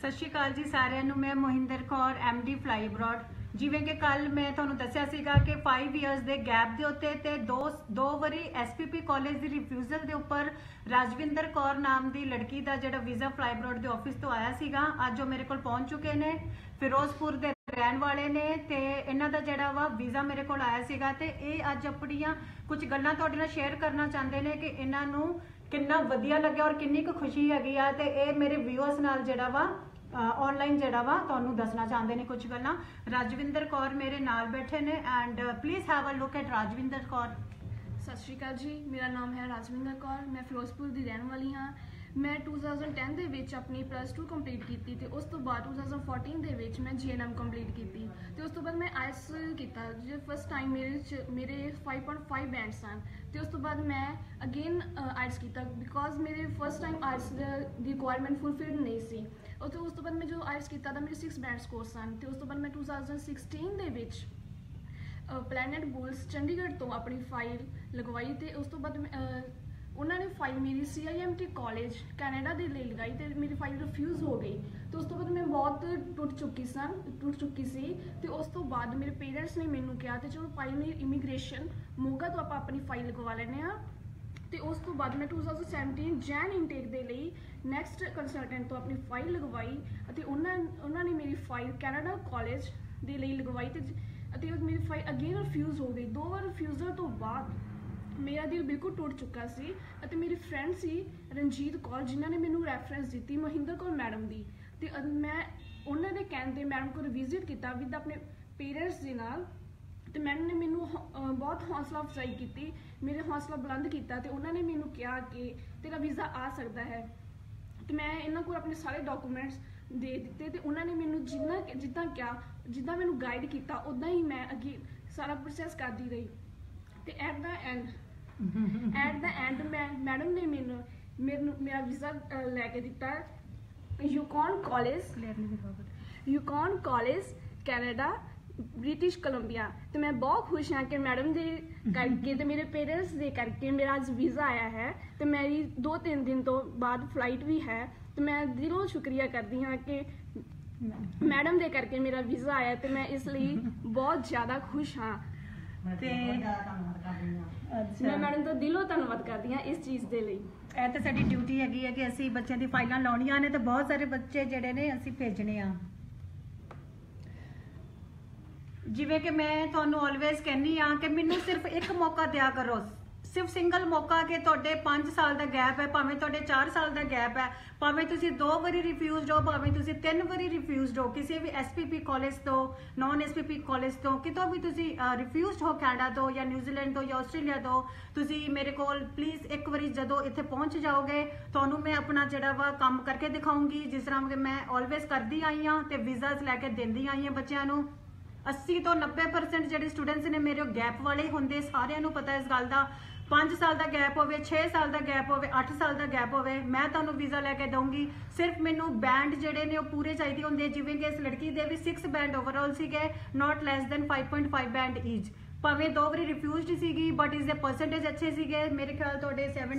ਸਤਿ ਸ਼੍ਰੀ ਅਕਾਲ ਜੀ ਸਾਰਿਆਂ ਨੂੰ, ਮੈਂ Mohinder Kaur D fly abroad ਜਿਵੇਂ ਕਿ ਕੱਲ ਮੈਂ ਤੁਹਾਨੂੰ ਦੱਸਿਆ ਸੀਗਾ ਕਿ 5 ਇਅਰਸ ਦੇ ਗੈਪ ਦੇ ਉੱਤੇ ਤੇ ਦੋ ਦੋ ਵਾਰੀ ਐਸਪੀਪੀ ਕਾਲਜ ਦੀ ਰਿਫਿਊਜ਼ਲ ਦੇ ਉੱਪਰ ਰਾਜਵਿੰਦਰ ਕੌਰ ਨਾਮ ਦੀ ਲੜਕੀ ਦਾ ਜਿਹੜਾ ਵੀਜ਼ਾ ਫਲਾਈ ਅਬਰਾਡ ਦੇ ਆਫਿਸ ਤੋਂ ਆਇਆ ਸੀਗਾ। ਅੱਜ ਉਹ ਮੇਰੇ ਕੋਲ ਪਹੁੰਚ ਚੁੱਕੇ ਨੇ, ਫਿਰੋਜ਼ਪੁਰ ਦੇ ਰਹਿਣ ਵਾਲੇ ਨੇ ਤੇ ਇਹਨਾਂ ਦਾ ਜਿਹੜਾ ਵਾ ਵੀਜ਼ਾ ਮੇਰੇ ਕੋਲ ਆਇਆ ਸੀਗਾ ਤੇ ਇਹ ਅੱਜ ਆਪਣੀਆਂ ਕੁਝ ਗੱਲਾਂ ਤੁਹਾਡੇ ਨਾਲ ਸ਼ੇਅਰ ਕਰਨਾ ਚਾਹੁੰਦੇ ਨੇ ਕਿ ਇਹਨਾਂ ਨੂੰ ਕਿੰਨਾ ਵਧੀਆ ਲੱਗਿਆ ਔਰ ਕਿੰਨੀ ਕੁ ਖੁਸ਼ੀ ਹੈਗੀ ਆ ਤੇ ਇਹ ਮੇਰੇ ਵਿਊਅਰਸ ਨਾਲ ਜਿਹੜਾ ਵਾ ਆਨਲਾਈਨ ਜਿਹੜਾ ਵਾ, ਤੁਹਾਨੂੰ ਦੱਸਣਾ ਚਾਹੁੰਦੇ ਨੇ ਕੁਝ ਗੱਲਾਂ। ਰਾਜਵਿੰਦਰ ਕੌਰ ਮੇਰੇ ਨਾਲ ਬੈਠੇ ਨੇ and please have a look at Rajwinder Kaur. ਸਤਿ ਸ਼੍ਰੀ ਅਕਾਲ ਜੀ, ਮੇਰਾ ਨਾਮ ਹੈ ਰਾਜਵਿੰਦਰ ਕੌਰ, ਮੈਂ ਫਿਰੋਜ਼ਪੁਰ ਦੀ ਰਹਿਣ ਵਾਲੀ ਹਾਂ। ਮੈਂ 2010 ਦੇ ਵਿੱਚ ਆਪਣੀ ਪਲੱਸ 2 ਕੰਪਲੀਟ ਕੀਤੀ ਤੇ ਉਸ ਤੋਂ ਬਾਅਦ 2014 ਦੇ ਵਿੱਚ ਮੈਂ ਜੀਐਨਐਮ ਕੰਪਲੀਟ ਕੀਤੀ ਤੇ ਉਸ ਤੋਂ ਬਾਅਦ ਮੈਂ ਆਈਐਸ ਕੀਤਾ, ਜੇ ਫਸਟ ਟਾਈਮ ਮੇਰੇ ਚ, ਮੇਰੇ 5.5 ਬੈਂਡ ਸਨ ਤੇ ਉਸ ਤੋਂ ਬਾਅਦ ਮੈਂ ਅਗੇਨ ਆਈਐਸ ਕੀਤਾ ਬਿਕੋਜ਼ ਮੇਰੇ ਫਸਟ ਟਾਈਮ ਆਈਐਸ ਦੀ ਰਿਕੁਆਇਰਮੈਂਟ ਫੁਲਫਿਲਡ ਨਹੀਂ ਸੀ। ਉਹ ਤੋਂ ਉਸ ਤੋਂ ਬਾਅਦ ਮੈਂ ਜੋ ਆਈਐਸ ਕੀਤਾ ਤਾਂ ਮੇਰੇ 6 ਬੈਂਡ ਸਕੋਰ ਸਨ ਤੇ ਉਸ ਤੋਂ ਬਾਅਦ ਮੈਂ 2016 ਦੇ ਵਿੱਚ ਪਲੈਨਟ ਬੂਲਸ ਚੰਡੀਗੜ੍ਹ ਤੋਂ ਆਪਣੀ ਫਾਈਲ ਲਗਵਾਈ ਤੇ ਉਸ ਤੋਂ ਬਾਅਦ ਉਹਨਾਂ ਨੇ ਫਾਈਲ ਮੇਰੀ ਸੀਆਈਐਮਟੀ ਕਾਲਜ ਕੈਨੇਡਾ ਦੇ ਲਈ ਲਗਾਈ ਤੇ ਮੇਰੀ ਫਾਈਲ ਰਿਫਿਊਜ਼ ਹੋ ਗਈ। ਤੇ ਉਸ ਤੋਂ ਬਾਅਦ ਮੈਂ ਬਹੁਤ ਟੁੱਟ ਚੁੱਕੀ ਸਨ ਟੁੱਟ ਚੁੱਕੀ ਸੀ ਤੇ ਉਸ ਤੋਂ ਬਾਅਦ ਮੇਰੇ ਪੇਰੈਂਟਸ ਨੇ ਮੈਨੂੰ ਕਿਹਾ ਤੇ ਚਲੋ ਫਾਈਲ ਮੇਰੀ ਇਮੀਗ੍ਰੇਸ਼ਨ ਮੋਗਾ ਤੋਂ ਆਪਾਂ ਆਪਣੀ ਫਾਈਲ ਲਗਵਾ ਲੈਨੇ ਆ ਤੇ ਉਸ ਤੋਂ ਬਾਅਦ ਮੈਂ 2017 ਜੈਨ ਇਨਟੇਕ ਦੇ ਲਈ ਨੈਕਸਟ ਕੰਸਲਟੈਂਟ ਤੋਂ ਆਪਣੀ ਫਾਈਲ ਲਗਵਾਈ ਅਤੇ ਉਹਨਾਂ ਉਹਨਾਂ ਨੇ ਮੇਰੀ ਫਾਈਲ ਕੈਨੇਡਾ ਕਾਲਜ ਦੇ ਲਈ ਲਗਵਾਈ ਤੇ ਅਤੇ ਮੇਰੀ ਫਾਈਲ ਅਗੇਨ ਰਿਫਿਊਜ਼ ਹੋ ਗਈ। ਦੋ ਵਾਰ ਰਿਫਿਊਜ਼ਲ ਤੋਂ ਬਾਅਦ ਮੇਰਾ ਦਿਲ ਬਿਲਕੁਲ ਟੁੱਟ ਚੁੱਕਾ ਸੀ ਅਤੇ ਮੇਰੀ ਫਰੈਂਡ ਸੀ ਰਣਜੀਤ ਕੌਰ, ਜਿਨ੍ਹਾਂ ਨੇ ਮੈਨੂੰ ਰੈਫਰੈਂਸ ਦਿੱਤੀ ਮਹਿੰਦਰ ਕੌਰ ਮੈਡਮ ਦੀ। ਤੇ ਮੈਂ ਉਹਨਾਂ ਦੇ ਕਹਿਣ ਤੇ ਮੈਡਮ ਕੋਲ ਵਿਜ਼ਿਟ ਕੀਤਾ ਵਿਦ ਆਪਣੇ ਪੇਰੈਂਟਸ ਦੇ ਨਾਲ। ਤੇ ਮੈਡਮ ਨੇ ਮੈਨੂੰ ਬਹੁਤ ਹੌਸਲਾ ਅਫਜ਼ਾਈ ਕੀਤੀ, ਮੇਰੇ ਹੌਸਲਾ ਬੁਲੰਦ ਕੀਤਾ ਤੇ ਉਹਨਾਂ ਨੇ ਮੈਨੂੰ ਕਿਹਾ ਕਿ ਤੇਰਾ ਵੀਜ਼ਾ ਆ ਸਕਦਾ ਹੈ। ਤੇ ਮੈਂ ਇਹਨਾਂ ਕੋਲ ਆਪਣੇ ਸਾਰੇ ਡਾਕੂਮੈਂਟਸ ਦੇ ਦਿੱਤੇ ਤੇ ਉਹਨਾਂ ਨੇ ਮੈਨੂੰ ਜਿੰਨਾ ਜਿੱਦਾਂ ਕਿਹਾ, ਜਿੱਦਾਂ ਮੈਨੂੰ ਗਾਈਡ ਕੀਤਾ ਉਦਾਂ ਹੀ ਮੈਂ ਅੱਗੇ ਸਾਰਾ ਪ੍ਰੋਸੈਸ ਕਰਦੀ ਰਹੀ। ਤੇ at the end at the end ਮੈਂ ਮੈਡਮ ਨੇ ਮੈਨੂੰ ਮੈਨੂੰ ਮੇਰਾ ਵੀਜ਼ਾ ਲੈ ਕੇ ਦਿੱਤਾ Yukon college Yukon college Canada British Columbia ਤੇ ਮੈਂ ਬਹੁਤ ਖੁਸ਼ ਹਾਂ ਕਿ ਮੈਡਮ ਦੇ ਕਰਕੇ ਤੇ ਮੇਰੇ ਪੇਰੈਂਟਸ ਦੇ ਕਰਕੇ ਮੇਰਾ ਅੱਜ ਵੀਜ਼ਾ ਆਇਆ ਹੈ ਤੇ ਮੇਰੀ 2-3 ਦਿਨ ਤੋਂ ਬਾਅਦ ਫਲਾਈਟ ਵੀ ਹੈ ਤੇ ਮੈਂ ਦਿਲੋਂ ਸ਼ੁਕਰੀਆ ਕਰਦੀ ਹਾਂ ਕਿ ਮੈਡਮ ਦੇ ਕਰਕੇ ਮੇਰਾ ਵੀਜ਼ਾ ਆਇਆ ਤੇ ਮੈਂ ਇਸ ਲਈ ਬਹੁਤ ਜ਼ਿਆਦਾ ਖੁਸ਼ ਹਾਂ ਤੇ ਮੈਂ ਮੈਡਮ ਦਾ ਦਿਲੋਂ ਧੰਨਵਾਦ ਕਰਦੀ ਹਾਂ ਇਸ ਚੀਜ਼ ਦੇ ਲਈ। ਇਹ ਤਾਂ ਸਾਡੀ ਡਿਊਟੀ ਹੈਗੀ ਹੈ ਕਿ ਅਸੀਂ ਬੱਚਿਆਂ ਦੀ ਫਾਈਲਾਂ ਲਾਉਣੀਆਂ ਨੇ ਤੇ ਬਹੁਤ ਸਾਰੇ ਬੱਚੇ ਜਿਹੜੇ ਨੇ ਅਸੀਂ ਭੇਜਣੇ ਆ। ਜਿਵੇਂ ਕਿ ਮੈਂ ਤੁਹਾਨੂੰ ਆਲਵੇਸ ਕਹਿੰਨੀ ਆ ਕਿ ਮੈਨੂੰ ਸਿਰਫ ਇੱਕ ਮੌਕਾ ਦਿਆ ਕਰੋ। ਸਿਰਫ ਸਿੰਗਲ ਮੌਕਾ ਕਿ ਤੁਹਾਡੇ 5 ਸਾਲ ਦਾ ਗੈਪ ਹੈ, ਭਾਵੇਂ ਤੁਹਾਡੇ 4 ਸਾਲ ਦਾ ਗੈਪ ਹੈ, ਭਾਵੇਂ ਤੁਸੀਂ ਦੋ ਵਾਰੀ ਰਿਫਿਊਜ਼ਡ ਹੋ, ਭਾਵੇਂ ਤੁਸੀਂ ਤਿੰਨ ਵਾਰੀ ਰਿਫਿਊਜ਼ਡ ਹੋ, ਕਿਸੇ ਵੀ ਐਸਪੀਪੀ ਕਾਲਜ ਤੋਂ ਨਾਨ ਐਸਪੀਪੀ ਕਾਲਜ ਤੋਂ, ਕਿਤੋਂ ਵੀ ਤੁਸੀਂ ਰਿਫਿਊਜ਼ਡ ਹੋ ਕੈਨੇਡਾ ਤੋਂ ਜਾਂ ਨਿਊਜ਼ੀਲੈਂਡ ਤੋਂ ਜਾਂ ਆਸਟ੍ਰੇਲੀਆ ਤੋਂ, ਤੁਸੀਂ ਮੇਰੇ ਕੋਲ ਪਲੀਜ਼ ਇੱਕ ਵਾਰੀ ਜਦੋਂ ਇੱਥੇ ਪਹੁੰਚ ਜਾਓਗੇ, ਤੁਹਾਨੂੰ ਮੈਂ ਆਪਣਾ ਜਿਹੜਾ ਵਾ ਕੰਮ ਕਰਕੇ ਦਿਖਾਉਂਗੀ, ਜਿਸ ਤਰ੍ਹਾਂ ਕਿ ਮੈਂ ਆਲਵੇਸ ਕਰਦੀ ਆਈ ਆ ਤੇ ਵੀਜ਼ਾਸ ਲੈ ਕੇ ਦਿੰਦੀ ਆਈ ਆ ਬੱਚਿਆਂ ਨੂੰ। 80 ਤੋਂ 90% ਜਿਹੜੇ ਸਟੂਡੈਂਟਸ ਨੇ ਮੇਰੇ ਗੈਪ ਵਾਲੇ ਹੁੰਦੇ ਸਾਰਿਆਂ ਨੂੰ ਪਤਾ ਇਸ ਗੱਲ ਦਾ। 5 ਸਾਲ ਦਾ ਗੈਪ ਹੋਵੇ 6 ਸਾਲ ਦਾ ਗੈਪ ਹੋਵੇ 8 ਸਾਲ ਦਾ ਗੈਪ ਹੋਵੇ ਮੈਂ ਤੁਹਾਨੂੰ ਵੀਜ਼ਾ ਲੈ ਕੇ ਦਊਂਗੀ। ਸਿਰਫ ਮੈਨੂੰ ਬੈਂਡ ਜਿਹੜੇ ਨੇ ਉਹ ਪੂਰੇ ਚਾਹੀਦੇ ਹੁੰਦੇ ਜਿਵੇਂ ਕਿ ਇਸ ਲੜਕੀ ਦੇ ਵੀ 6 ਬੈਂਡ ਓਵਰਆਲ ਸੀਗੇ ਨਾਟ ਲੈਸ ਦੈਨ 5.5 ਬੈਂਡ ਈਚ ਭਾਵੇਂ ਦੋ ਵਾਰੀ ਰਿਫਿਊਜ਼ਡ ਸੀਗੀ ਬਟ ਇਸ ਦੇ ਪਰਸੈਂਟੇਜ ਅੱਛੇ ਸੀਗੇ। ਮੇਰੇ ਖਿਆਲ ਤੁਹਾਡੇ 70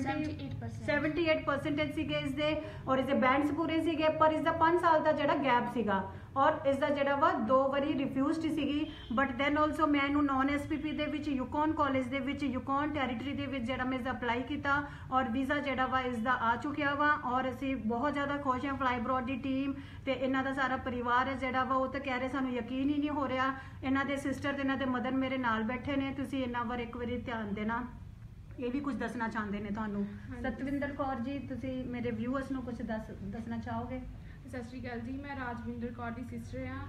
78% ਸੀਗੇ ਇਸ ਦੇ ਔਰ ਇਸ ਦੇ ਬੈਂਡਸ ਪੂਰੇ ਸੀਗੇ ਪਰ ਇਸ ਦਾ 5 ਸਾਲ ਦਾ ਜਿਹੜਾ ਗੈਪ ਸੀਗਾ ਔਰ ਇਸ ਦਾ ਜਿਹੜਾ ਵਾ ਦੋ ਵਾਰੀ ਰਿਫਿਊਜ਼ਡ ਸੀਗੀ ਬਟ ਦੈਨ ਆਲਸੋ ਮੈਂ ਇਹਨੂੰ ਨਾਨ ਐਸਪੀਪੀ ਦੇ ਵਿੱਚ ਯੂਕੌਨ ਕਾਲਜ ਦੇ ਵਿੱਚ ਯੂਕੌਨ ਟੈਰੀਟਰੀ ਦੇ ਵਿੱਚ ਜਿਹੜਾ ਮੈਂ ਇਸ ਅਪਲਾਈ ਕੀਤਾ ਔਰ ਵੀਜ਼ਾ ਜਿਹੜਾ ਵਾ ਇਸ ਦਾ ਆ ਚੁੱਕਿਆ ਵਾ ਔਰ ਅਸੀਂ ਬਹੁਤ ਜ਼ਿਆਦਾ ਖੁਸ਼ ਹਾਂ ਫਲਾਈ ਬਰੋਡ ਦੀ ਟੀਮ ਤੇ ਇਹਨਾਂ ਦਾ ਸਾਰਾ ਪਰਿਵਾਰ ਹੈ ਜਿਹੜਾ ਵਾ ਉਹ ਤਾਂ ਕਹਿ ਰਹੇ ਸਾਨੂੰ ਯਕੀਨ ਹੀ ਨਹੀਂ ਹੋ ਰਿਹਾ। ਇਹਨਾਂ ਦੇ ਸਿਸਟਰ ਤੇ ਇਹਨਾਂ ਦੇ ਮਦਰ ਮੇਰੇ ਨਾਲ ਬੈਠੇ ਨੇ ਤੁਸੀਂ ਇਹਨਾਂ ਵਾਰ ਇੱਕ ਵਾਰੀ ਧਿਆਨ ਦੇਣਾ। ਇਹ ਵੀ ਕੁਝ ਦੱਸਣਾ ਚਾਹੁੰਦੇ ਨੇ ਤੁਹਾਨੂੰ। ਸਤਵਿੰਦਰ ਕੌਰ ਜੀ ਤੁਸੀਂ ਮੇਰੇ ਵਿਊਅਰਸ ਨੂੰ ਕੁਝ ਦੱਸ ਦੱਸਣਾ ਚਾਹੋਗੇ? ਸਤਿ ਸ਼੍ਰੀ ਅਕਾਲ ਜੀ, ਮੈਂ ਰਾਜਵਿੰਦਰ ਕੌਰ ਦੀ ਸਿਸਟਰ ਆ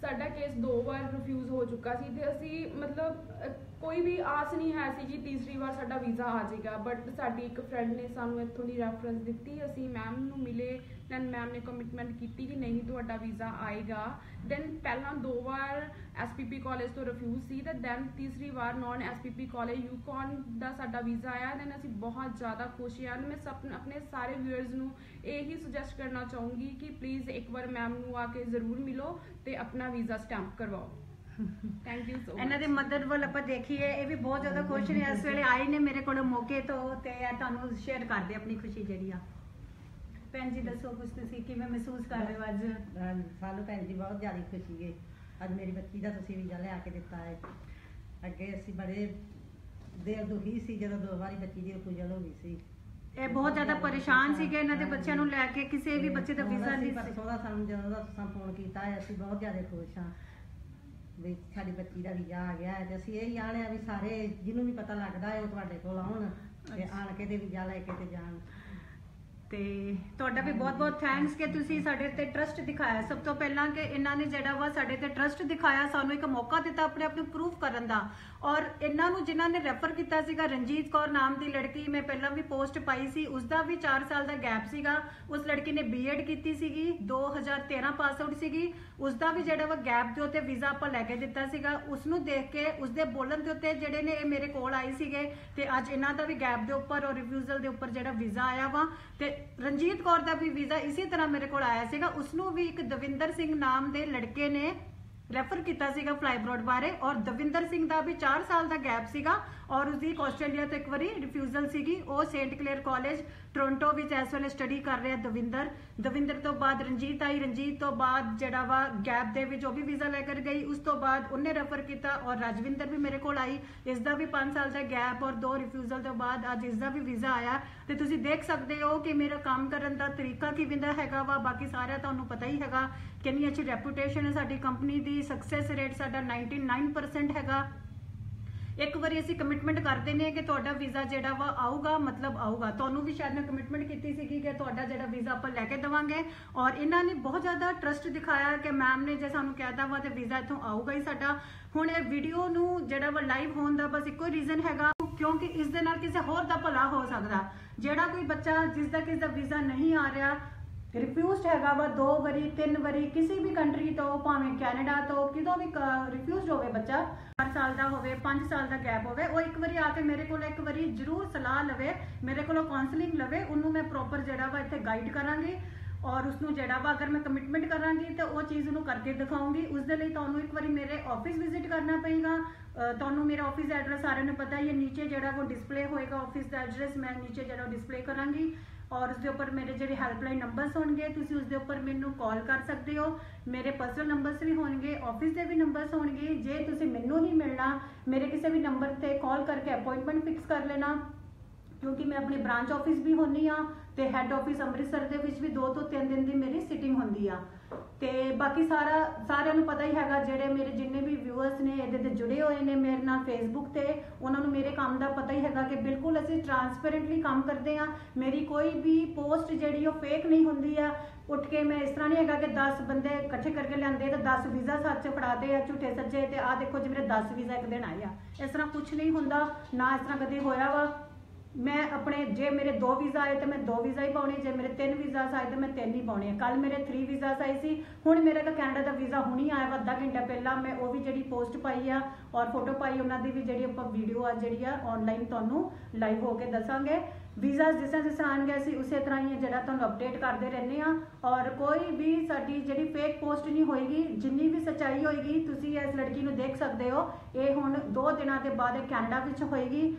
ਸਾਡਾ ਕੇਸ ਦੋ ਵਾਰ ਰਿਫਿਊਜ਼ ਹੋ ਚੁੱਕਾ ਸੀ ਤੇ ਅਸੀਂ ਮਤਲਬ ਕੋਈ ਵੀ ਆਸ ਨਹੀਂ ਹੈ ਸੀ ਕਿ ਤੀਸਰੀ ਵਾਰ ਸਾਡਾ ਵੀਜ਼ਾ ਆ ਜਾਏਗਾ ਬਟ ਸਾਡੀ ਇੱਕ ਫਰੈਂਡ ਨੇ ਸਾਨੂੰ ਇੱਥੋਂ ਦੀ ਰੈਫਰੈਂਸ ਦਿੱਤੀ, ਅਸੀਂ ਮੈਮ ਨੂੰ ਮਿਲੇ। ਦੈਨ ਮੈਮ ਨੇ ਕਮਿਟਮੈਂਟ ਕੀਤੀ ਕਿ ਨਹੀਂ ਤੁਹਾਡਾ ਵੀਜ਼ਾ ਆਏਗਾ। ਦੈਨ ਪਹਿਲਾਂ ਦੋ ਵਾਰ ਐਸਪੀਪੀ ਕਾਲਜ ਤੋਂ ਰਿਫਿਊਜ਼ ਸੀ ਤੇ ਦੈਨ ਤੀਸਰੀ ਵਾਰ ਨਾਨ ਐਸਪੀਪੀ ਕਾਲਜ ਯੂਕੌਨ ਦਾ ਸਾਡਾ ਵੀਜ਼ਾ ਆਇਆ। ਦੈਨ ਅਸੀਂ ਬਹੁਤ ਜ਼ਿਆਦਾ ਖੁਸ਼ ਹਾਂ ਮੈਂ ਸਭ ਆਪਣੇ ਸਾਰੇ ਵਿਊਅਰਸ ਨੂੰ ਇਹੀ ਸੁਜੈਸਟ ਕਰਨਾ ਚਾਹੂੰਗੀ ਕਿ ਪਲੀਜ਼ ਇੱਕ ਵਾਰ ਮੈਮ ਨੂੰ ਆ ਕੇ ਜ਼ਰੂਰ ਮਿਲੋ ਤੇ ਆਪਣਾ ਵੀਜ਼ਾ ਸਟੈਂਪ ਕਰਵਾਓ। ਥੈਂਕ ਯੂ ਸੋ ਇਹਨਾਂ ਦੇ ਮਦਦ ਵੱਲ ਆਪਾਂ ਦੇਖੀਏ। ਇਹ ਵੀ ਬਹੁਤ ਜ਼ਿਆਦਾ ਖੁਸ਼ ਨੇ। ਇਸ ਵੇਲੇ ਆਏ ਨੇ ਮੇਰੇ ਕੋਲ ਮੌਕੇ ਤੋਂ ਤੇ ਤੁਹਾਨੂੰ ਸ਼ੇਅਰ ਕਰਦੇ ਆਪਣੀ ਖੁਸ਼ੀ ਜਿਹੜੀ ਆ। ਭੈਣ ਜੀ ਦੱਸੋ ਕੁਝ ਤੁਸੀਂ ਕਿਵੇਂ ਮਹਿਸੂਸ ਕਰ ਰਹੇ ਹੋ ਅੱਜ? ਸਾਨੂੰ ਭੈਣ ਜੀ ਬਹੁਤ ਜ਼ਿਆਦਾ ਖੁਸ਼ੀ ਹੈ। ਅੱਜ ਮੇਰੀ ਬੱਚੀ ਦਾ ਤੁਸੀਂ ਵੀਜ਼ਾ ਲਿਆ ਕੇ ਦਿੱਤਾ ਹੈ। ਅੱਗੇ ਅਸੀਂ ਬੜੇ ਦੇਰ ਦੁਖੀ ਸੀ ਜਦੋਂ ਦੋ ਵਾਰੀ ਬੱਚੀ ਦੀ ਰਿਫਿਊਜ਼ਲ ਹੋ ਗਈ ਸੀ। ਇਹ ਬਹੁਤ ਜ਼ਿਆਦਾ ਪਰੇਸ਼ਾਨ ਸੀਗੇ ਇਹਨਾਂ ਦੇ ਬੱਚਿਆਂ ਨੂੰ ਲੈ ਕੇ ਕਿਸੇ ਵੀ ਬੱਚੇ ਦਾ ਵੀਜ਼ਾ ਨਹੀਂ ਸੀ। ਪਰਸੋਂ ਦਾ ਸਾਨੂੰ ਜਦੋਂ ਦਾ ਤੁਸੀਂ ਫੋਨ ਕੀਤਾ ਹੈ ਅਸੀਂ ਬਹੁਤ ਜ਼ਿਆਦਾ ਖੁਸ਼ ਹਾਂ ਵੀ ਸਾਡੀ ਬੱਚੀ ਦਾ ਵੀਜ਼ਾ ਆ ਗਿਆ ਤੇ ਅਸੀਂ ਇਹ ਆਣਿਆ ਵੀ ਸਾਰੇ ਜਿਹਨੂੰ ਵੀ ਪਤਾ ਲੱਗਦਾ ਹੈ ਉਹ ਤੁਹਾਡੇ ਕੋਲ ਆਉਣ ਤੇ। ਆਣ ਕੇ ਤੇ ਵੀਜ਼ਾ ਲੈ ਕੇ ਤੇ ਜਾਣ। ਤੇ ਤੁਹਾਡਾ ਵੀ ਬਹੁਤ-ਬਹੁਤ ਥੈਂਕਸ ਕਿ ਤੁਸੀਂ ਸਾਡੇ ਤੇ ਟਰਸਟ ਦਿਖਾਇਆ। ਸਭ ਤੋਂ ਪਹਿਲਾਂ ਕਿ ਇਹਨਾਂ ਨੇ ਜਿਹੜਾ ਵਾ ਸਾਡੇ ਤੇ ਟਰਸਟ ਦਿਖਾਇਆ, ਸਾਨੂੰ ਇੱਕ ਮੌਕਾ ਦਿੱਤਾ ਆਪਣੇ ਆਪ ਨੂੰ ਪ੍ਰੂਫ ਕਰਨ ਦਾ। ਔਰ ਇਹਨਾਂ ਨੂੰ ਜਿਨ੍ਹਾਂ ਨੇ ਰੈਫਰ ਕੀਤਾ ਸੀਗਾ, ਰਣਜੀਤ ਕੌਰ ਨਾਮ ਦੀ ਲੜਕੀ, ਮੈਂ ਪਹਿਲਾਂ ਵੀ ਪੋਸਟ ਪਾਈ ਸੀ ਉਸ ਦਾ ਵੀ 4 ਸਾਲ ਦਾ ਗੈਪ ਸੀਗਾ। ਉਸ ਲੜਕੀ ਨੇ ਬੀਐਡ ਕੀਤੀ ਸੀਗੀ 2013 ਪਾਸ ਆਊਟ ਸੀਗੀ। ਉਸ ਦਾ ਵੀ ਜਿਹੜਾ ਵਾ ਗੈਪ ਦੇ ਉੱਤੇ ਵੀਜ਼ਾ ਆਪਾਂ ਲੈ ਕੇ ਦਿੱਤਾ ਸੀਗਾ। ਉਸ ਨੂੰ ਦੇਖ ਕੇ ਉਸ ਦੇ ਬੋਲਣ ਦੇ ਉੱਤੇ ਜਿਹੜੇ ਨੇ ਇਹ ਮੇਰੇ ਕੋਲ ਆਏ ਸੀਗੇ ਤੇ ਅੱਜ ਇਹਨਾਂ ਦਾ ਵੀ ਗੈਪ ਦੇ ਉੱਪਰ ਔਰ ਰਿਫਿਊਜ਼ਲ ਦੇ ਉੱਪਰ ਜਿਹੜਾ ਵੀਜ਼ਾ ਆਇਆ ਵਾ ਤੇ ਰਣਜੀਤ ਕੌਰ ਦਾ ਵੀ ਵੀਜ਼ਾ ਇਸੇ ਤਰ੍ਹਾਂ ਮੇਰੇ ਕੋਲ ਆਇਆ ਸੀਗਾ। ਉਸ ਨੂੰ ਵੀ ਇੱਕ ਦਵਿੰਦਰ ਸਿੰਘ ਨਾਮ ਦੇ ਲੜਕੇ ਨੇ ਰੈਫਰ ਕੀਤਾ ਸੀਗਾ ਫਲਾਈ ਬਰੋਡ ਬਾਰੇ। ਔਰ ਦਵਿੰਦਰ ਸਿੰਘ ਦਾ ਵੀ 4 ਸਾਲ ਦਾ ਗੈਪ ਸੀਗਾ। ਔਰ ਉਸਦੀ ਆਸਟ੍ਰੇਲੀਆ ਤੋਂ ਇੱਕ ਵਾਰੀ ਰਿਫਿਊਜ਼ਲ ਸੀਗੀ। ਉਹ ਸੇਂਟ ਕਲੇਅਰ ਕਾਲਜ ਟੋਰਾਂਟੋ ਵਿੱਚ ਇਸ ਵੇਲੇ ਸਟੱਡੀ ਕਰ ਰਿਹਾ ਦਵਿੰਦਰ। ਦਵਿੰਦਰ ਤੋਂ ਬਾਅਦ ਰਣਜੀਤ ਆਈ। ਰਣਜੀਤ ਤੋਂ ਬਾਅਦ ਜਿਹੜਾ ਵਾ ਗੈਪ ਦੇ ਵਿੱਚ ਉਹ ਵੀ ਵੀਜ਼ਾ ਲੈ ਕਰ ਗਈ। ਉਸ ਤੋਂ ਬਾਅਦ ਉਹਨੇ ਰੈਫਰ ਕੀਤਾ ਔਰ ਰਾਜਵਿੰਦਰ ਵੀ ਮੇਰੇ ਕੋਲ ਆਈ। ਇਸ ਦਾ ਵੀ 5 ਸਾਲ ਦਾ ਗੈਪ ਔਰ ਦੋ ਰਿਫਿਊਜ਼ਲ ਤੋਂ ਬਾਅਦ ਅੱਜ ਇਸ ਦਾ ਵੀ ਵੀਜ਼ਾ ਆਇਆ। ਤੇ ਤੁਸੀਂ ਦੇਖ ਸਕਦੇ ਹੋ ਕਿ ਮੇਰਾ ਕੰਮ ਕਰਨ ਦਾ ਤਰੀਕਾ ਕਿਵੇਂ ਦਾ ਹੈਗਾ ਵਾ। ਬਾਕੀ ਸਾਰਾ ਤੁਹਾਨੂੰ ਪਤਾ ਹੀ ਹੈਗਾ ਕਿੰਨੀ ਅੱਛੀ ਰੈਪੂਟੇਸ਼ਨ ਹੈ ਸਾਡੀ ਕੰਪਨੀ ਦੀ। ਸਕਸੈਸ ਰੇਟ ਸਾਡਾ 99% ਹੈਗਾ। ਇੱਕ ਵਾਰੀ ਅਸੀਂ ਕਮਿਟਮੈਂਟ ਕਰਦੇ ਨੇ ਕਿ ਤੁਹਾਡਾ ਵੀਜ਼ਾ ਜਿਹੜਾ ਵਾ ਆਊਗਾ, ਮਤਲਬ ਆਊਗਾ। ਤੁਹਾਨੂੰ ਵੀ ਸ਼ਾਇਦ ਮੈਂ ਕਮਿਟਮੈਂਟ ਕੀਤੀ ਸੀਗੀ ਕਿ ਤੁਹਾਡਾ ਜਿਹੜਾ ਵੀਜ਼ਾ ਆਪਾਂ ਲੈ ਕੇ ਦੇਵਾਂਗੇ। ਔਰ ਇਹਨਾਂ ਨੇ ਬਹੁਤ ਜ਼ਿਆਦਾ ਟਰਸਟ ਦਿਖਾਇਆ ਕਿ ਮੈਮ ਨੇ ਜੇ ਸਾਨੂੰ ਕਹਿਤਾ ਵਾ ਤੇ ਵੀਜ਼ਾ ਇੱਥੋਂ ਆਊਗਾ ਹੀ ਸਾਡਾ। ਹੁਣ ਇਹ ਵੀਡੀਓ ਨੂੰ ਜਿਹੜਾ ਵਾ ਲਾਈਵ ਹੋਣ ਦਾ ਬਸ ਇੱਕੋ ਰੀਜ਼ਨ ਹੈਗਾ, ਕਿਉਂਕਿ ਇਸ ਦੇ ਨਾਲ ਕਿਸੇ ਹੋਰ ਦਾ ਭਲਾ ਹੋ ਸਕਦਾ। ਜਿਹੜਾ ਕੋਈ ਬੱਚਾ ਜਿਸ ਦਾ ਕਿਸੇ ਦਾ ਵੀਜ਼ਾ ਨਹੀਂ ਆ ਰਿਹਾ ਰਿਫਿਊਜ਼ਡ ਹੈਗਾ ਵਾ ਦੋ ਵਾਰੀ, ਤਿੰਨ ਵਾਰੀ, ਕਿਸੇ ਵੀ ਕੰਟਰੀ ਤੋਂ, ਭਾਵੇਂ ਕੈਨੇਡਾ ਤੋਂ ਕਿਤੋਂ ਵੀ ਰਿਫਿਊਜ਼ਡ ਹੋਵੇ ਬੱਚਾ 4 ਸਾਲ ਦਾ ਹੋਵੇ 5 ਸਾਲ ਦਾ ਗੈਪ ਹੋਵੇ, ਉਹ ਇੱਕ ਵਾਰੀ ਆ ਕੇ ਮੇਰੇ ਕੋਲ ਇੱਕ ਵਾਰੀ ਜ਼ਰੂਰ ਸਲਾਹ ਲਵੇ, ਮੇਰੇ ਕੋਲੋਂ ਕਾਉਂਸਲਿੰਗ ਲਵੇ, ਉਹਨੂੰ ਮੈਂ ਪ੍ਰੋਪਰ ਜਿਹੜਾ ਵਾ ਇੱਥੇ ਗਾਈਡ ਕਰਾਂਗੀ ਔਰ ਉਸ ਨੂੰ ਜਿਹੜਾ ਵਾ ਅਗਰ ਮੈਂ ਕਮਿਟਮੈਂਟ ਕਰਾਂਗੀ ਤਾਂ ਉਹ ਚੀਜ਼ ਨੂੰ ਕਰਕੇ ਦਿਖਾਉਂਗੀ। ਉਸ ਦੇ ਲਈ ਤੁਹਾਨੂੰ ਇੱਕ ਵਾਰੀ ਮੇਰੇ ਆਫਿਸ ਵਿਜ਼ਿਟ ਕਰਨਾ ਪਏਗਾ। ਤੁਹਾਨੂੰ ਮੇਰਾ ਆਫਿਸ ਐਡਰੈਸ ਸਾਰਿਆਂ ਨੂੰ ਪਤਾ ਹੀ ਹੈ, ਨੀਚੇ ਜਿਹੜਾ ਉਹ ਡਿਸਪਲੇ ਹੋਏਗਾ ਆਫਿਸ ਦਾ ਐਡਰੈਸ ਮੈਂ ਨੀਚੇ ਜਿਹੜਾ ਡਿਸਪਲੇ ਕਰਾਂਗੀ। ਔਰ ਉਸ ਦੇ ਉੱਪਰ ਮੇਰੇ ਜਿਹੜੇ ਹੈਲਪਲਾਈਨ ਨੰਬਰਸ ਹੋਣਗੇ, ਤੁਸੀਂ ਉਸ ਦੇ ਉੱਪਰ ਮੈਨੂੰ ਕਾਲ ਕਰ ਸਕਦੇ ਹੋ। ਮੇਰੇ ਪਰਸਨਲ ਨੰਬਰਸ ਵੀ ਹੋਣਗੇ ਆਫਿਸ ਦੇ ਵੀ ਨੰਬਰਸ ਹੋਣਗੇ। ਜੇ ਤੁਸੀਂ ਮੈਨੂੰ ਨਹੀਂ ਮਿਲਣਾ, ਮੇਰੇ ਕਿਸੇ ਵੀ ਨੰਬਰ ਤੇ ਕਾਲ ਕਰਕੇ ਅਪਾਇੰਟਮੈਂਟ ਫਿਕਸ ਕਰ ਲੈਣਾ, ਕਿਉਂਕਿ ਮੈਂ ਆਪਣੇ ਬ੍ਰਾਂਚ ਆਫਿਸ ਵੀ ਹੁੰਨੀ ਆ ਤੇ ਹੈੱਡ ਆਫਿਸ ਅੰਮ੍ਰਿਤਸਰ ਦੇ ਵਿੱਚ ਵੀ 2 ਤੋਂ 3 ਦਿਨ ਦੀ ਮੇਰੀ ਸਿਟਿੰਗ ਹੁੰਦੀ ਆ। ਤੇ ਬਾਕੀ ਸਾਰਾ, ਸਾਰਿਆਂ ਨੂੰ ਪਤਾ ਹੀ ਹੈਗਾ ਜਿਹੜੇ ਮੇਰੇ ਜਿੰਨੇ ਵੀ ਵਿਊਅਰਸ ਨੇ, ਇਹਦੇ ਤੇ ਜੁੜੇ ਹੋਏ ਨੇ ਮੇਰੇ ਨਾਲ ਫੇਸਬੁੱਕ ਤੇ, ਉਹਨਾਂ ਨੂੰ ਮੇਰੇ ਕੰਮ ਦਾ ਪਤਾ ਹੀ ਹੈਗਾ ਕਿ ਬਿਲਕੁਲ ਅਸੀਂ ਟਰਾਂਸਪੇਰੈਂਟਲੀ ਕੰਮ ਕਰਦੇ ਆ ਮੇਰੀ ਕੋਈ ਵੀ ਪੋਸਟ ਜਿਹੜੀ ਉਹ ਫੇਕ ਨਹੀਂ ਹੁੰਦੀ ਆ। ਉੱਠ ਕੇ ਮੈਂ ਇਸ ਤਰ੍ਹਾਂ ਨਹੀਂ ਹੈਗਾ ਕਿ 10 ਬੰਦੇ ਇਕੱਠੇ ਕਰਕੇ ਲਿਆਂਦੇ ਤੇ 10 ਵੀਜ਼ਾ ਸੱਚ ਫੜਾਦੇ ਆ, ਝੂਠੇ ਸੱਜੇ ਤੇ ਆ ਦੇਖੋ ਜੀ, ਮੇਰੇ 10 ਵੀਜ਼ਾ ਇੱਕ ਦਿਨ ਆਏ ਆ। ਇਸ ਤਰ੍ਹਾਂ ਕੁਝ ਨਹੀਂ ਹੁੰਦਾ, ਨਾ ਇਸ ਤਰ੍ਹਾਂ ਕਦੇ ਹੋਇਆ ਵਾ। ਮੈਂ ਆਪਣੇ, ਜੇ ਮੇਰੇ ਦੋ ਵੀਜ਼ਾ ਆਏ ਤਾਂ ਮੈਂ ਦੋ ਵੀਜ਼ਾ ਹੀ ਪਾਉਣੇ, ਜੇ ਮੇਰੇ ਤਿੰਨ ਵੀਜ਼ਾ ਆਏ ਤਾਂ ਮੈਂ ਤਿੰਨ ਹੀ ਪਾਉਣੇ ਆ। ਕੱਲ ਮੇਰੇ 3 ਵੀਜ਼ਾ ਆਏ ਸੀ, ਹੁਣ ਮੇਰਾ ਤਾਂ ਕੈਨੇਡਾ ਦਾ ਵੀਜ਼ਾ ਹੁਣੀ ਆਇਆ ਵਾ, ਅੱਧਾ ਘੰਟਾ ਪਹਿਲਾਂ ਮੈਂ ਉਹ ਵੀ ਜਿਹੜੀ ਪੋਸਟ ਪਾਈ ਆ ਔਰ ਫੋਟੋ ਪਾਈ, ਉਹਨਾਂ ਦੀ ਵੀ ਜਿਹੜੀ ਆਪਾਂ ਵੀਡੀਓ ਆ ਜਿਹੜੀ ਆ ਆਨਲਾਈਨ ਤੁਹਾਨੂੰ ਲਾਈਵ ਹੋ ਕੇ ਦੱਸਾਂਗੇ। ਵੀਜ਼ਾ ਜਿਸ ਤਰ੍ਹਾਂ ਜਿਸ ਤਰ੍ਹਾਂ ਆਣਗੇ ਅਸੀਂ ਉਸੇ ਤਰ੍ਹਾਂ ਹੀ ਜਿਹੜਾ ਤੁਹਾਨੂੰ ਅਪਡੇਟ ਕਰਦੇ ਰਹਿੰਦੇ ਆ ਔਰ ਕੋਈ ਵੀ ਸਾਡੀ ਜਿਹੜੀ ਫੇਕ ਪੋਸਟ ਨਹੀਂ ਹੋਏਗੀ, ਜਿੰਨੀ ਵੀ ਸੱਚਾਈ ਹੋਏਗੀ, ਤੁਸੀਂ ਇਸ ਲੜਕੀ ਨੂੰ ਦੇਖ ਸਕਦੇ ਹੋ। ਇਹ ਹੁਣ 2 ਦਿਨਾਂ ਦੇ ਬਾਅਦ ਕੈਨੇਡਾ ਵਿੱਚ ਹੋਏਗੀ।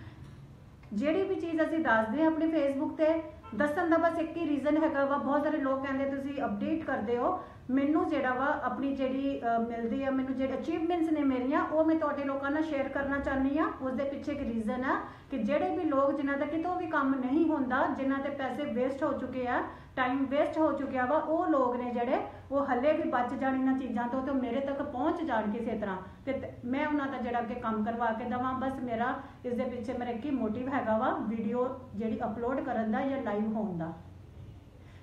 ਜਿਹੜੀ ਵੀ ਚੀਜ਼ ਅਸੀਂ ਦੱਸਦੇ ਹਾਂ ਆਪਣੇ ਫੇਸਬੁੱਕ ਤੇ, ਦੱਸਣ ਦਾ ਬਸ ਇੱਕ ਹੀ ਰੀਜ਼ਨ ਹੈਗਾ ਵਾ, ਬਹੁਤ ਸਾਰੇ ਲੋਕ ਕਹਿੰਦੇ ਤੁਸੀਂ ਅਪਡੇਟ ਕਰਦੇ ਹੋ, ਮੈਨੂੰ ਜਿਹੜਾ ਵਾ ਆਪਣੀ ਜਿਹੜੀ ਮਿਲਦੀ ਆ, ਮੈਨੂੰ ਜਿਹੜੇ ਅਚੀਵਮੈਂਟਸ ਨੇ ਮੇਰੀਆਂ, ਉਹ ਮੈਂ ਤੁਹਾਡੇ ਲੋਕਾਂ ਨਾਲ ਸ਼ੇਅਰ ਕਰਨਾ ਚਾਹੁੰਦੀ ਆ ਉਸ ਦੇ ਪਿੱਛੇ ਇੱਕ ਰੀਜ਼ਨ ਆ ਕਿ ਜਿਹੜੇ ਵੀ ਲੋਕ ਜਿਨ੍ਹਾਂ ਦਾ ਕਿਤੋਂ ਵੀ ਕੰਮ ਨਹੀਂ ਹੁੰਦਾ, ਜਿਨ੍ਹਾਂ ਦੇ ਪੈਸੇ ਵੇਸਟ ਹੋ ਚੁੱਕੇ ਆ ਟਾਈਮ ਵੇਸਟ ਹੋ ਚੁੱਕਿਆ ਵਾ, ਉਹ ਲੋਕ ਨੇ ਜਿਹੜੇ ਉਹ ਹੱਲੇ ਵੀ ਬਚ ਜਾਣ ਇਹਨਾਂ ਚੀਜ਼ਾਂ ਤੋਂ ਤੇ ਮੇਰੇ ਤੱਕ ਪਹੁੰਚ ਜਾਣ ਕਿਸੇ ਤਰ੍ਹਾਂ। ਤੇ ਮੈਂ ਉਹਨਾਂ ਦਾ ਜਿਹੜਾ ਅੱਗੇ ਕੰਮ ਕਰਵਾ ਕੇ ਦਵਾਂ, ਬਸ ਮੇਰਾ ਇਸ ਦੇ ਪਿੱਛੇ ਮੇਰਾ ਕੀ ਮੋਟਿਵ ਹੈਗਾ ਵਾ ਵੀਡੀਓ ਜਿਹੜੀ ਅਪਲੋਡ ਕਰਨ ਦਾ ਜਾਂ ਲਾਈਵ ਹੋਣ ਦਾ।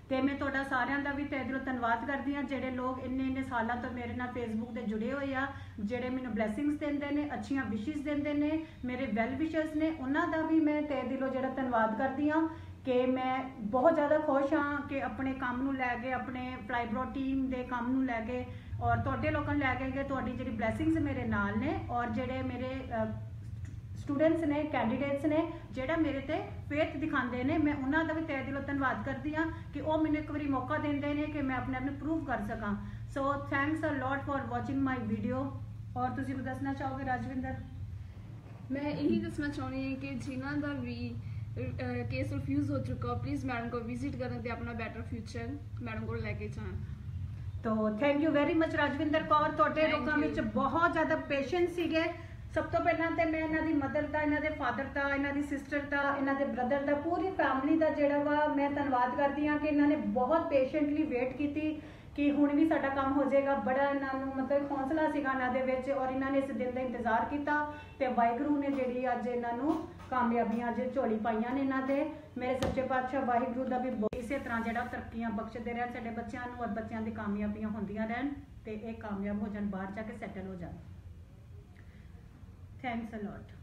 ਤੇ ਮੈਂ ਤੁਹਾਡਾ ਸਾਰਿਆਂ ਦਾ ਵੀ ਤਹਿ ਦਿਲੋਂ ਧੰਨਵਾਦ ਕਰਦੀ ਹਾਂ, ਜਿਹੜੇ ਲੋਕ ਇੰਨੇ ਇੰਨੇ ਸਾਲਾਂ ਤੋਂ ਮੇਰੇ ਨਾਲ ਫੇਸਬੁੱਕ ਤੇ ਜੁੜੇ ਹੋਏ ਆ, ਜਿਹੜੇ ਮੈਨੂੰ ਬਲੇਸਿੰਗਸ ਦਿੰਦੇ ਨੇ, ਅੱਛੀਆਂ ਵਿਸ਼ੇਸ ਦਿੰਦੇ ਨੇ, ਮੇਰੇ ਵੈਲ ਵਿਸ਼ਰਸ ਨੇ, ਉਹਨਾਂ ਦਾ ਵੀ ਮੈਂ ਤਹਿ ਦਿਲੋਂ ਜਿਹੜਾ ਧੰਨਵਾਦ ਕਰਦੀ ਹਾਂ। ਕਿ ਮੈਂ ਬਹੁਤ ਜ਼ਿਆਦਾ ਖੁਸ਼ ਹਾਂ ਕਿ ਆਪਣੇ ਕੰਮ ਨੂੰ ਲੈ ਕੇ, ਆਪਣੇ ਫਲਾਈਬਰੋ ਟੀਮ ਦੇ ਕੰਮ ਨੂੰ ਲੈ ਕੇ ਔਰ ਤੁਹਾਡੇ ਲੋਕਾਂ ਨੂੰ ਲੈ ਕੇ ਕਿ ਤੁਹਾਡੀ ਜਿਹੜੀ ਬਲੇਸਿੰਗਸ ਮੇਰੇ ਨਾਲ ਨੇ ਔਰ ਜਿਹੜੇ ਮੇਰੇ ਸਟੂਡੈਂਟਸ ਨੇ ਕੈਂਡੀਡੇਟਸ ਨੇ, ਜਿਹੜਾ ਮੇਰੇ ਤੇ ਫੇਥ ਦਿਖਾਉਂਦੇ ਨੇ, ਮੈਂ ਉਹਨਾਂ ਦਾ ਵੀ ਤਹਿ ਦਿਲੋਂ ਧੰਨਵਾਦ ਕਰਦੀ ਹਾਂ ਕਿ ਉਹ ਮੈਨੂੰ ਇੱਕ ਵਾਰੀ ਮੌਕਾ ਦਿੰਦੇ ਨੇ ਕਿ ਮੈਂ ਆਪਣੇ ਆਪ ਨੂੰ ਪ੍ਰੂਵ ਕਰ ਸਕਾਂ। So thanks a lot for watching my video ਔਰ ਤੁਸੀਂ ਕੁਝ ਦੱਸਣਾ ਚਾਹੋਗੇ ਰਾਜਵਿੰਦਰ? ਮੈਂ ਇਹੀ ਦੱਸਣਾ ਚਾਹੁੰਦੀ ਹਾਂ ਕਿ ਜਿਨ੍ਹਾਂ ਦਾ ਵੀ ਕੇਸ ਰਿਫਿਊਜ਼ ਹੋ ਚੁੱਕਾ ਪਲੀਜ਼ ਮੈਡਮ ਕੋ ਵਿਜ਼ਿਟ ਕਰਨ ਤੇ ਆਪਣਾ ਬੈਟਰ ਫਿਊਚਰ ਮੈਡਮ ਕੋਲ ਲੈ ਕੇ ਜਾਣ। ਤੋ thank you very much Rajwinder Kaur ਤੁਹਾਡੇ ਲੋਕਾਂ. ਵਿੱਚ ਬਹੁਤ ਜ਼ਿਆਦਾ ਪੇਸ਼ੈਂਸ ਸੀਗੇ। ਸਭ ਤੋਂ ਪਹਿਲਾਂ ਤੇ ਮੈਂ ਇਹਨਾਂ ਦੀ ਮਦਰ ਦਾ ਇਹਨਾਂ ਦੇ ਫਾਦਰ ਦਾ ਇਹਨਾਂ ਦੀ ਸਿਸਟਰ ਦਾ ਇਹਨਾਂ ਦੇ ਬ੍ਰਦਰ ਦਾ ਪੂਰੀ ਫੈਮਿਲੀ ਦਾ ਜਿਹੜਾ ਵਾ ਮੈਂ ਧੰਨਵਾਦ ਕਰਦੀ ਹਾਂ ਕਿ ਇਹਨਾਂ ਨੇ ਬਹੁਤ ਪੇਸ਼ੈਂਟਲੀ ਵੇਟ ਕੀਤੀ। ਕਿ ਹੁਣ ਵੀ ਸਾਡਾ ਕੰਮ ਹੋ ਜਾਏਗਾ। ਬੜਾ ਇਹਨਾਂ ਨੂੰ ਮਤਲਬ ਹੌਸਲਾ ਸੀਗਾ ਇਹਨਾਂ ਦੇ ਵਿੱਚ ਔਰ ਇਹਨਾਂ ਨੇ ਇਸ ਦਿਨ ਦਾ ਇੰਤਜ਼ਾਰ ਕੀਤਾ ਤੇ ਵਾਹਿਗੁਰੂ ਨੇ ਜਿਹੜੀ ਅੱਜ ਇਹਨਾਂ ਨੂੰ ਕਾਮਯਾਬੀਆਂ ਅੱਜ ਝੋਲੀ ਪਾਈਆਂ ਨੇ ਇਹਨਾਂ ਦੇ ਮੇਰੇ ਸੱਚੇ ਪਾਤਸ਼ਾਹ, ਵਾਹਿਗੁਰੂ ਦਾ ਵੀ ਇਸੇ ਤਰ੍ਹਾਂ ਜਿਹੜਾ ਤਰੱਕੀਆਂ ਬਖਸ਼ਦੇ ਰਹਿਣ, ਸਾਡੇ ਬੱਚਿਆਂ ਨੂੰ ਔਰ ਬੱਚਿਆਂ ਦੀ ਕਾਮਯਾਬੀਆਂ ਹੁੰਦੀਆਂ ਰਹਿਣ ਤੇ ਇਹ ਕਾਮਯਾਬ ਹੋ ਜਾਣ, ਬਾਹਰ ਜਾ ਕੇ ਸੈਟਲ ਹੋ ਜਾਣ। Thanks a lot